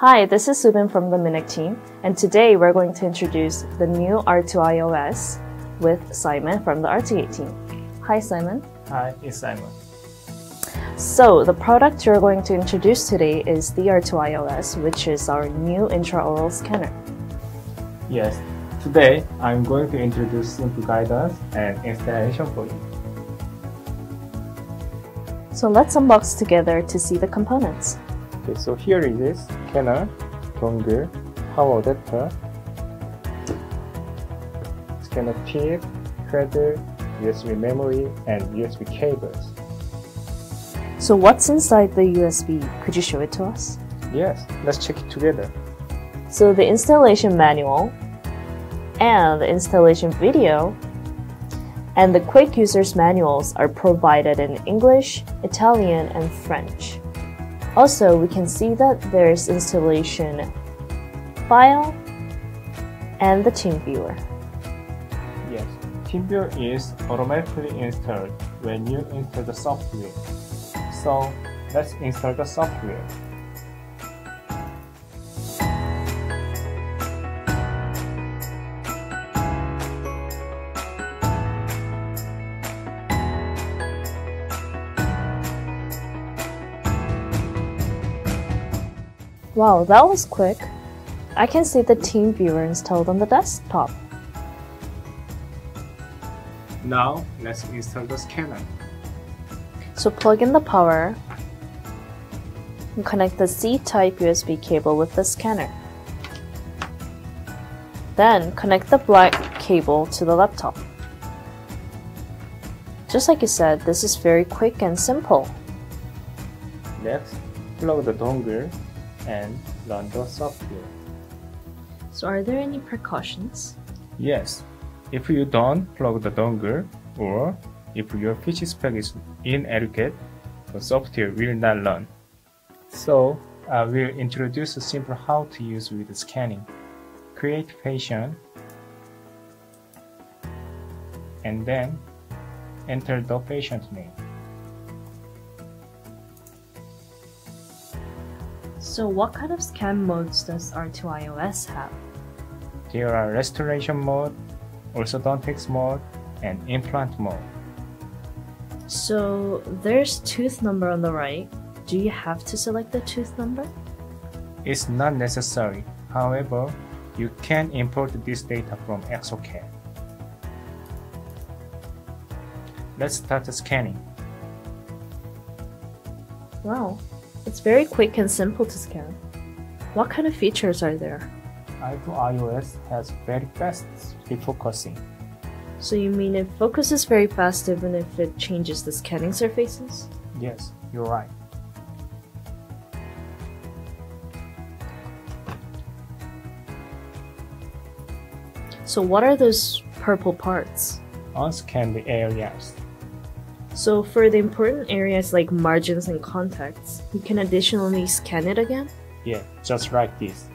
Hi, this is Subin from the MINEC team, and today we're going to introduce the new R2iOS with Simon from the R2Gate team. Hi, Simon. Hi, it's Simon. So, the product you're going to introduce today is the R2iOS, which is our new intraoral scanner. Yes, today I'm going to introduce simple guidance and installation for you. So let's unbox together to see the components. Okay, so here is this scanner, dongle, power adapter, scanner tip, header, USB memory, and USB cables. So what's inside the USB? Could you show it to us? Yes, let's check it together. So the installation manual and the installation video and the quick user's manuals are provided in English, Italian, and French. Also, we can see that there's installation file and the TeamViewer. Yes, TeamViewer is automatically installed when you install the software. So, let's install the software. Wow, that was quick. I can see the TeamViewer installed on the desktop. Now, let's install the scanner. So plug in the power and connect the C-type USB cable with the scanner. Then connect the black cable to the laptop. Just like you said, this is very quick and simple. Next, plug the dongle and the software. So are there any precautions? Yes, if you don't plug the dongle or if your pitch spec is inadequate, the software will not run. So, I will introduce a simple how to use with scanning. Create patient and then enter the patient name. So what kind of scan modes does R2iOS have? There are restoration mode, orthodontics mode, and implant mode. So there's tooth number on the right. Do you have to select the tooth number? It's not necessary. However, you can import this data from exocad. Let's start the scanning. Wow, it's very quick and simple to scan. What kind of features are there? R2iOS has very fast refocusing. So you mean it focuses very fast even if it changes the scanning surfaces? Yes, you're right. So what are those purple parts? Unscan the areas. So for the important areas like margins and contacts, you can additionally scan it again? Yeah, just like this.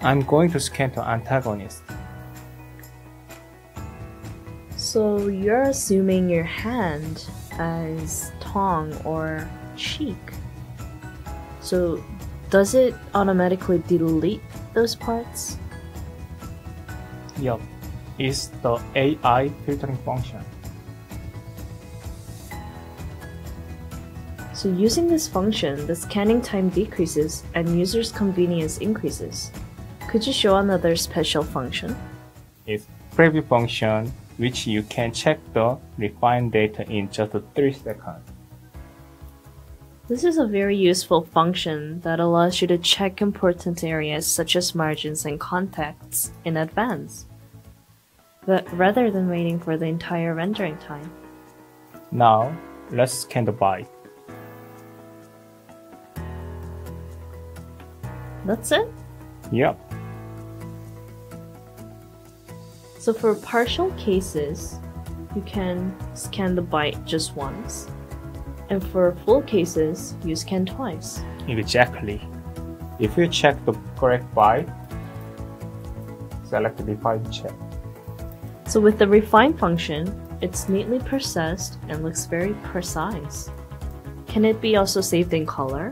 I'm going to scan the antagonist. So you're assuming your hand as tongue or cheek. So does it automatically delete those parts? Yup, it's the AI filtering function. So using this function, the scanning time decreases and user's convenience increases. Could you show another special function? It's preview function which you can check the refined data in just 3 seconds. This is a very useful function that allows you to check important areas such as margins and contacts in advance, but rather than waiting for the entire rendering time. Now, let's scan the bite. That's it? Yep. So for partial cases, you can scan the bite just once. And for full cases, you scan twice. Exactly. If you check the correct bite, select the refine check. So with the refine function, it's neatly processed and looks very precise. Can it be also saved in color?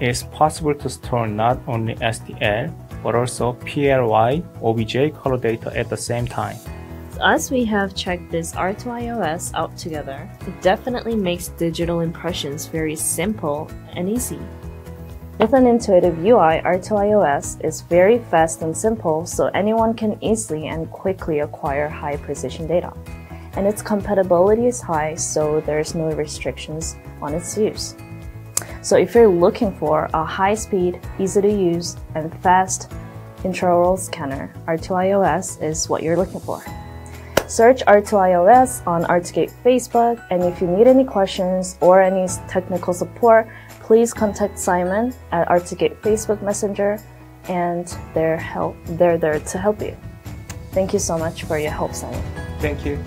It's possible to store not only STL, but also PLY, OBJ color data at the same time. As we have checked this R2iOS out together, it definitely makes digital impressions very simple and easy. With an intuitive UI, R2iOS is very fast and simple, so anyone can easily and quickly acquire high precision data. And its compatibility is high, so there's no restrictions on its use. So if you're looking for a high speed, easy to use, and fast intraoral scanner, R2iOS is what you're looking for. Search R2iOS on R2Gate Facebook, and if you need any questions or any technical support, please contact Simon at R2Gate Facebook Messenger, and they're help they're there to help you. Thank you so much for your help, Simon. Thank you.